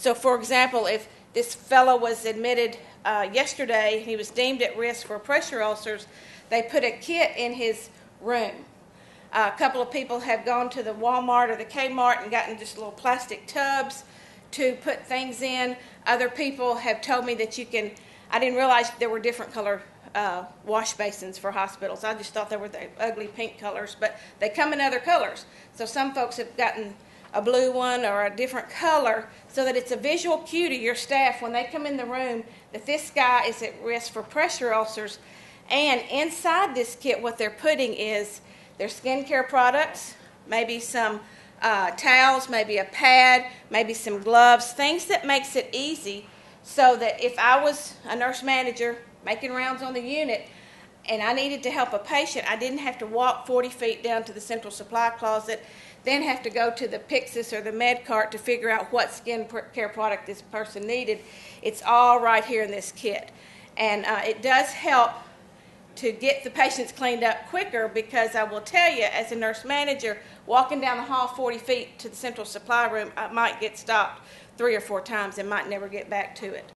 So, for example, if this fellow was admitted uh, yesterday, and he was deemed at risk for pressure ulcers, they put a kit in his room. Uh, a couple of people have gone to the Walmart or the Kmart and gotten just little plastic tubs to put things in. Other people have told me that you can, I didn't realize there were different color uh, wash basins for hospitals. I just thought they were the ugly pink colors, but they come in other colors. So some folks have gotten a blue one or a different color so that it's a visual cue to your staff when they come in the room that this guy is at risk for pressure ulcers. And inside this kit, what they're putting is their skincare products, maybe some uh, towels, maybe a pad, maybe some gloves, things that makes it easy so that if I was a nurse manager making rounds on the unit and I needed to help a patient, I didn't have to walk 40 feet down to the central supply closet, then have to go to the Pyxis or the Med Cart to figure out what skin care product this person needed. It's all right here in this kit. And uh, it does help to get the patients cleaned up quicker because I will tell you, as a nurse manager, walking down the hall 40 feet to the central supply room, I might get stopped three or four times and might never get back to it.